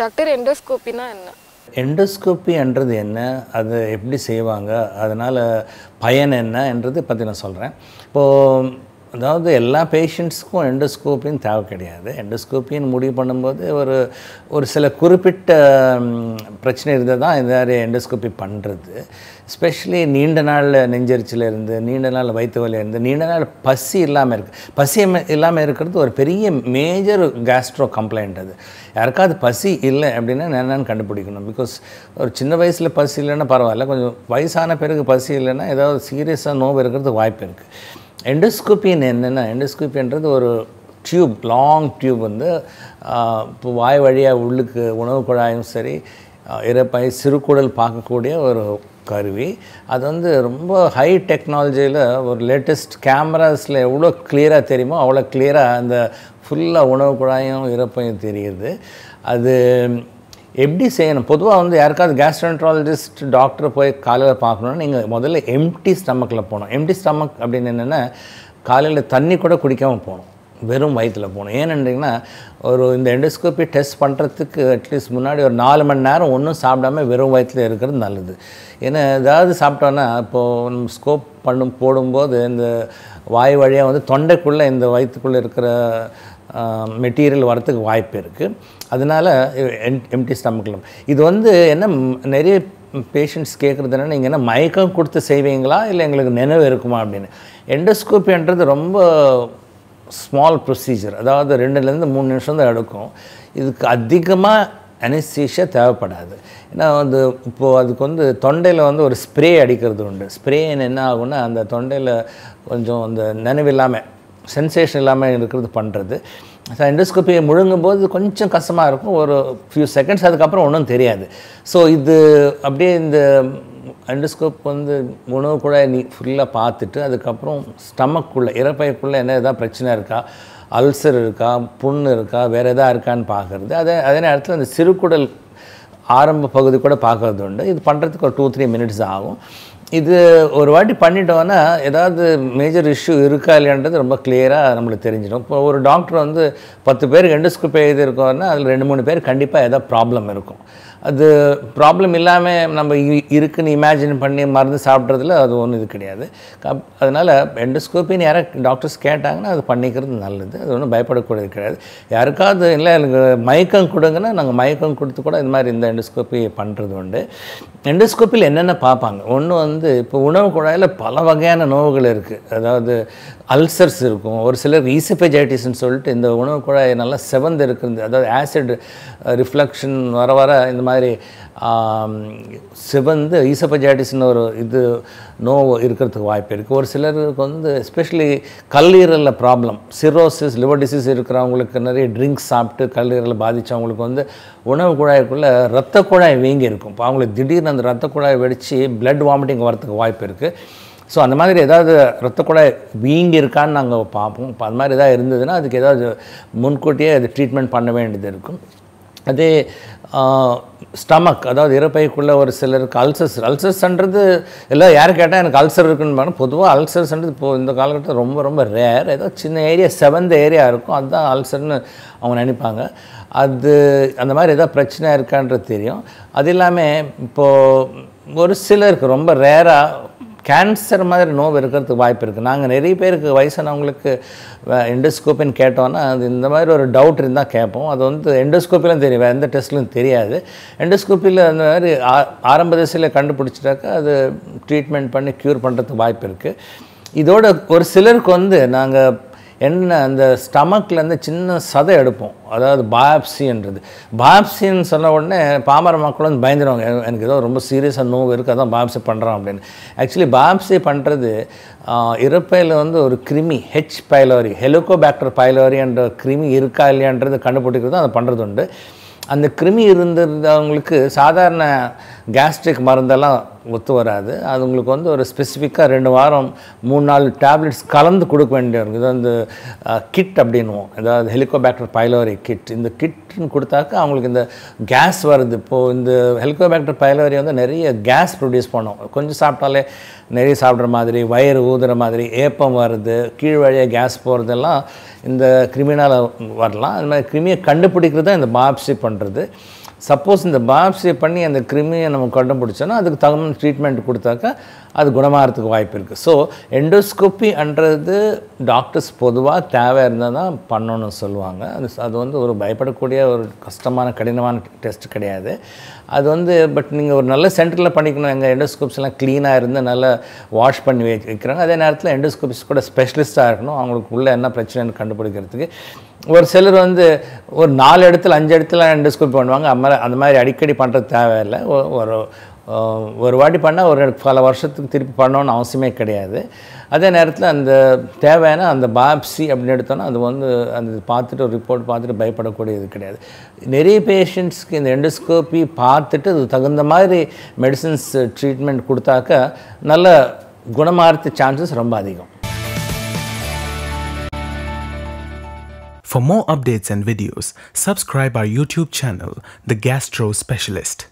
Doctor எண்டோஸ்கோப்பினா என்ன? எண்டோஸ்கோப்பின்றது என்ன? அது எப்படி செய்வாங்க? அதனால் பயன் என்னன்றது பற்றி நான் சொல்கிறேன் இப்போது அதாவது எல்லா பேஷண்ட்ஸுக்கும் எண்டோஸ்கோப்பின்னு தேவை கிடையாது. எண்டோஸ்கோப்பின்னு முடிவு பண்ணும்போது ஒரு ஒரு சில குறிப்பிட்ட பிரச்சனை இருந்தால் தான் இந்த மாதிரி எண்டோஸ்கோப்பி பண்ணுறது ஸ்பெஷலி நீண்ட நாள் நெஞ்சரிச்சில் இருந்து நீண்ட நாள் வயிற்று வலி இருந்து நீண்ட நாள் பசி இல்லாமல் இருக்குது பசி இல்லாமல் இருக்கிறது ஒரு பெரிய மேஜர் கேஸ்ட்ரோ கம்ப்ளைண்ட் அது. யாருக்காவது பசி இல்லை அப்படின்னா என்னென்னு கண்டுபிடிக்கணும். பிகாஸ் ஒரு சின்ன வயசில் பசி இல்லைன்னா பரவாயில்ல. கொஞ்சம் வயசான பிறகு பசி இல்லைன்னா ஏதாவது சீரியஸாக நோவு இருக்கிறது வாய்ப்பு இருக்குது எண்டோஸ்கோப்பின்னு என்னென்னா எண்டோஸ்கோப்பின்றது ஒரு டியூப் லாங் டியூப் வந்து இப்போ வாய் வழியாக உள்ளுக்கு உணவு குழாயும் சரி ஆஹ், இறப்பை சிறுகுடல் பார்க்கக்கூடிய ஒரு கருவி. அது வந்து ரொம்ப ஹை டெக்னாலஜியில் ஒரு லேட்டஸ்ட் கேமராஸில் எவ்வளோ கிளியராக தெரியுமோ அவ்வளோ கிளியராக அந்த ஃபுல்லாக உணவு குழாயும் இறப்பையும் தெரியுது. அது எப்படி செய்யணும்? பொதுவாக வந்து யாருக்காவது கேஸ்ட்ரன்ட்ராலஜிஸ்ட் டாக்டர் போய் காலையில் பார்க்கணுன்னா நீங்கள் முதல்ல எம்டி ஸ்டமக்கில் போகணும். எம்டி ஸ்டமக் அப்படின்னு என்னென்னா காலையில் தண்ணி கூட குடிக்காமல் போகணும். வெறும் வயிற்றில் போகணும். ஏன்னுட்டிங்கன்னா ஒரு இந்த எண்டோஸ்கோப்பி டெஸ்ட் பண்ணுறதுக்கு அட்லீஸ்ட் முன்னாடி ஒரு நாலு மணி நேரம் ஒன்றும் சாப்பிடாம வெறும் வயிற்றில் இருக்கிறது நல்லது. ஏன்னா ஏதாவது சாப்பிட்டோன்னா இப்போது நம்ம ஸ்கோப் பண்ணும் போடும்போது இந்த வாய் வழியாக வந்து தொண்டைக்குள்ளே இந்த வயிற்றுக்குள்ளே இருக்கிற மெட்டீரியல் வரத்துக்கு வாய்ப்பு இருக்குது அதனால் எம்டி ஸ்டமக்கில் இது வந்து என்ன நிறைய பேஷண்ட்ஸ் கேட்குறது என்ன நீங்கள் என்ன மயக்கம் கொடுத்து செய்வீங்களா? இல்லை எங்களுக்கு நினைவு இருக்குமா அப்படின்னு? எண்டோஸ்கோப்பின்றது ரொம்ப ஸ்மால் ப்ரொசீஜர் அதாவது ரெண்டுலேருந்து மூணு நிமிஷம் தான் எடுக்கும். இதுக்கு அதிகமாக அனஸ்தீஷியா தேவைப்படாது. ஏன்னா வந்து இப்போது அதுக்கு வந்து தொண்டையில் வந்து ஒரு ஸ்ப்ரே அடிக்கிறது உண்டு. ஸ்ப்ரேன்னு என்ன ஆகும்னா அந்த தொண்டையில் கொஞ்சம் அந்த நினைவில்லாமல் சென்சேஷன் இல்லாமல் இருக்கிறது பண்ணுறது ஸோ எண்டோஸ்கோப்பியை முழுங்கும்போது கொஞ்சம் கஷ்டமாக இருக்கும். ஒரு ஃபியூ செகண்ட்ஸ் அதுக்கப்புறம் ஒன்றும் தெரியாது. ஸோ இது அப்படியே இந்த அண்டோஸ்கோப் வந்து உணவு கூட நீ ஃபுல்லாக பார்த்துட்டு அதுக்கப்புறம் ஸ்டமக்குள்ளே இறப்பைக்குள்ளே என்ன எதாவது பிரச்சனை இருக்கா? அல்சர் இருக்கா? புண் இருக்கா? வேறு எதாவது இருக்கான்னு பார்க்குறது. அதே அதே நேரத்தில் அந்த சிறுகுடல் ஆரம்ப பகுதி கூட பார்க்கறது உண்டு இது பண்ணுறதுக்கு ஒரு டூ த்ரீ மினிட்ஸ் ஆகும். இது ஒரு வாட்டி பண்ணிட்டோன்னா ஏதாவது மேஜர் இஷ்யூ இருக்கா இல்லையான்றது ரொம்ப கிளியராக நம்மளுக்கு தெரிஞ்சிடும். இப்போ ஒரு டாக்டர் வந்து பத்து பேருக்கு எண்டோஸ்கோப் எழுதியிருக்கோன்னா அதில் ரெண்டு மூணு பேர் கண்டிப்பாக ஏதாவது ப்ராப்ளம் இருக்கும். அது ப்ராப்ளம் இல்லாமல் நம்ம இ- இருக்குன்னு இமேஜின் பண்ணி மருந்து சாப்பிட்றதுல அது ஒன்றும் இது கிடையாது. அதனால் எண்டோஸ்கோப்பின்னு யாராவது டாக்டர்ஸ் கேட்டாங்கன்னா அது பண்ணிக்கிறது நல்லது. அது ஒன்றும் பயப்படக்கூடியது கிடையாது. யாருக்காவது இல்லை எனக்கு மயக்கம் கொடுங்கன்னா நாங்கள் மயக்கம் கொடுத்து கூட இந்த மாதிரி இந்த எண்டோஸ்கோப்பி பண்ணுறது உண்டு. எண்டோஸ்கோப்பியில் என்னென்ன பார்ப்பாங்க? ஒன்று வந்து இப்போ உணவு குழாயில் பல வகையான நோவுகள் இருக்குது அதாவது அல்சர்ஸ் இருக்கும். ஒரு சிலர் ஈசிபெஜைட்டிஸ்னு சொல்லிட்டு இந்த உணவு குழாய் நல்லா செவந்து இருக்குது அதாவது ஆசிட் ரிஃப்ளெக்ஷன் வர வர இந்த மாதிரி செவந்து சிவந்து ஈசபெஜைட்டிஸ்னு ஒரு இது நோவு இருக்கிறதுக்கு வாய்ப்பு இருக்குது ஒரு சிலருக்கு வந்து எஸ்பெஷலி கல்லீரலில் ப்ராப்ளம் சிரோசிஸ் லிவர் டிசீஸ் இருக்கிறவங்களுக்கு நிறைய ட்ரிங்க்ஸ் சாப்பிட்டு கல்லீரலில் பாதித்தவங்களுக்கு வந்து உணவு குழாய்க்குள்ளே ரத்த குழாய் வீங்கி இருக்கும் இப்போ அவங்களுக்கு திடீர்னு அந்த ரத்த குழாய் வெடித்து பிளட் வாமிட்டிங் வரத்துக்கு வாய்ப்பு இருக்குது ஸோ அந்த மாதிரி ஏதாவது ரத்த குழாய் வீங்கி இருக்கான்னு நாங்கள் பார்ப்போம். இப்போ அந்த மாதிரி ஏதாவது இருந்ததுன்னா அதுக்கு ஏதாவது முன்கூட்டியே அது ட்ரீட்மெண்ட் பண்ண வேண்டியது இருக்கும். அதே ஸ்டமக் அதாவது இறப்பைக்குள்ளே ஒரு சிலருக்கு அல்சர்ஸ் அல்சர்ஸ்ன்றது எல்லாம் யார் கேட்டால் எனக்கு அல்சர் இருக்குன்னு பாருங்க. பொதுவாக அல்சர்ஸ்ன்றது இப்போ இந்த காலகட்டத்தில் ரொம்ப ரொம்ப ரேர் ஏதோ சின்ன ஏரியா செவந்த ஏரியா இருக்கும். அதுதான் அல்சர்னு அவங்க நினைப்பாங்க. அது அந்த மாதிரி ஏதாவது பிரச்சனை இருக்கான்றது தெரியும். அது இல்லாமல் இப்போது ஒரு சிலருக்கு ரொம்ப ரேராக கேன்சர் மாதிரி நோவு இருக்கிறதுக்கு வாய்ப்பு இருக்குது. நாங்கள் நிறைய பேருக்கு வயசானவங்களுக்கு எண்டோஸ்கோப்பின்னு கேட்டோன்னா அது இந்த மாதிரி ஒரு டவுட் இருந்தால் கேட்போம். அது வந்து எண்டோஸ்கோப்பிலும் தெரியும் வேறு எந்த டெஸ்ட்லையும் தெரியாது. எண்டோஸ்கோப்பியில் அந்த மாதிரி ஆ- ஆரம்ப திசையில் கண்டுபிடிச்சிட்டாக்கா அது ட்ரீட்மெண்ட் பண்ணி க்யூர் பண்ணுறதுக்கு வாய்ப்பு இருக்குது இதோட ஒரு சிலருக்கு வந்து நாங்கள் என்ன அந்த ஸ்டமக்லேருந்து சின்ன சதை எடுப்போம். அதாவது பாப்சின்றது பாப்சின்னு சொன்ன உடனே பாமர மக்கள் வந்து பயந்துடுவாங்க எனக்கு ஏதோ ரொம்ப சீரியஸாக நோவு இருக்குது அதான் பாப்சி பண்ணுறோம் அப்படின்னு. ஆக்சுவலி பாப்சி பண்ணுறது இறப்பையில் வந்து ஒரு கிருமி ஹெச் பைலோரி ஹெலிகோபாக்டர் பைலோரி என்ற கிருமி இருக்கா இல்லையான்றது கண்டுபிடிக்கிறது அதை பண்ணுறது உண்டு அந்த கிருமி இருந்திருந்தவங்களுக்கு சாதாரண கேஸ்ட்ரிக் மருந்தெல்லாம் ஒத்து வராது. அது உங்களுக்கு வந்து ஒரு ஸ்பெசிஃபிக்காக ரெண்டு வாரம் மூணு நாலு டேப்லெட்ஸ் கலந்து கொடுக்க வேண்டிய இருக்கும் இது வந்து கிட் அப்படின்னுவோம். அதாவது ஹெலிகோபேக்டர் பைலோரி கிட் இந்த கிட்னு கொடுத்தாக்க அவங்களுக்கு இந்த கேஸ் வருது. இப்போது இந்த ஹெலிகோபேக்டர் பைலோரி வந்து நிறைய கேஸ் ப்ரொடியூஸ் பண்ணோம். கொஞ்சம் சாப்பிட்டாலே நிறைய சாப்பிட்ற மாதிரி வயிறு ஊதுற மாதிரி ஏப்பம் வருது கீழ் வழியாக கேஸ் போகிறதெல்லாம் இந்த கிருமினால் வரலாம். அது மாதிரி கிருமியை கண்டுபிடிக்கிறது தான் இந்த பாப்சி பண்ணுறது சப்போஸ் இந்த பாப்சியை பண்ணி அந்த கிருமியை நம்ம கண்டுபிடிச்சோன்னா அதுக்கு தகுந்த ட்ரீட்மெண்ட் கொடுத்தாக்கா அது குணமாகிறதுக்கு வாய்ப்பு இருக்குது ஸோ எண்டோஸ்கோப்பின்றது டாக்டர்ஸ் பொதுவாக தேவை இருந்தால் தான் பண்ணணும்னு சொல்லுவாங்க. அது அது வந்து ஒரு பயப்படக்கூடிய ஒரு கஷ்டமான கடினமான டெஸ்ட் கிடையாது. அது வந்து பட் நீங்கள் ஒரு நல்ல சென்டரில் பண்ணிக்கணும். எங்கள் எண்டோஸ்கோப்ஸ் எல்லாம் க்ளீனாக இருந்து நல்லா வாஷ் பண்ணி வைக்கிறாங்க. அதே நேரத்தில் எண்டோஸ்கோபிஸ் கூட ஸ்பெஷலிஸ்ட்டாக இருக்கணும். அவங்களுக்கு உள்ளே என்ன பிரச்சனைன்னு கண்டுபிடிக்கிறதுக்கு. ஒரு சிலர் வந்து ஒரு நாலு இடத்துல அஞ்சு இடத்துல எண்டோஸ்கோப் பண்ணுவாங்க. அந்த மாதிரி அந்த மாதிரி அடிக்கடி பண்ணுறது தேவையில்லை. ஒரு ஒரு வாட்டி பண்ணால் ஒரு பல வருஷத்துக்கு திருப்பி பண்ணணும்னு அவசியமே கிடையாது. அதே நேரத்தில் அந்த தேவையான அந்த பாப்சி அப்படின்னு எடுத்தோன்னா அது வந்து அந்த பார்த்துட்டு ஒரு ரிப்போர்ட் பார்த்துட்டு பயப்படக்கூடியது கிடையாது. நிறைய பேஷண்ட்ஸ்க்கு இந்த எண்டோஸ்கோப்பி பார்த்துட்டு அது தகுந்த மாதிரி மெடிசின்ஸ் ட்ரீட்மெண்ட் uh, கொடுத்தாக்க நல்ல குணமாகறதுக்கு சான்சஸ் ரொம்ப அதிகம். For more updates and videos, subscribe our YouTube channel, The Gastro Specialist.